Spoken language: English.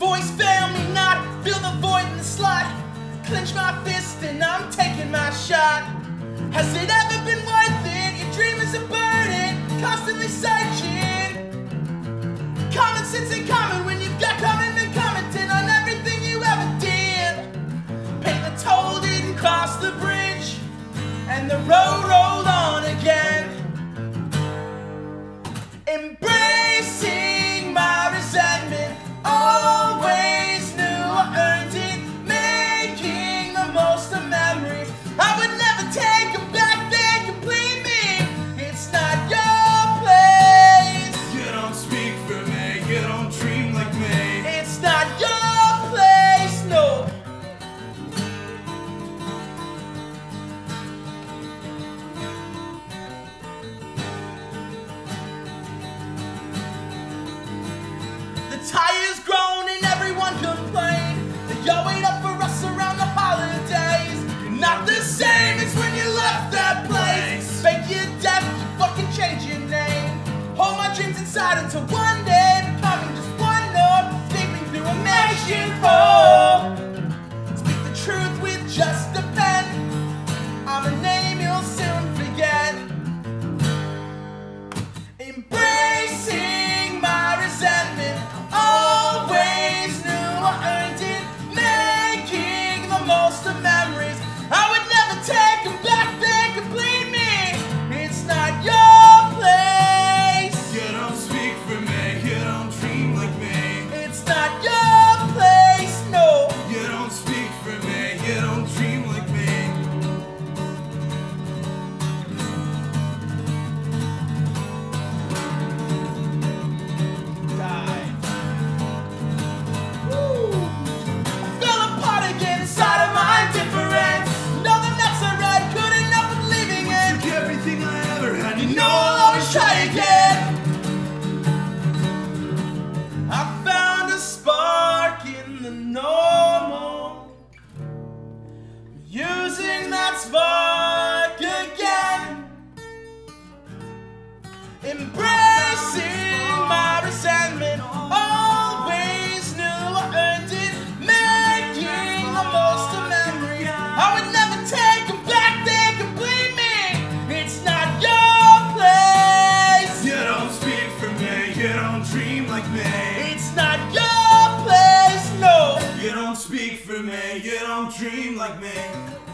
voice fail me not, fill the void in the slot. Clench my fist and I'm taking my shot. Has it ever been worth it? Your dream is a burden, constantly searching. Common sense in common when you've got common and commenting on everything you ever did. Paint the toll, didn't cross the bridge, and the road rolled on again. change your name. Hold my dreams inside until. one. No, I'm shaking. speak for me, you don't dream like me.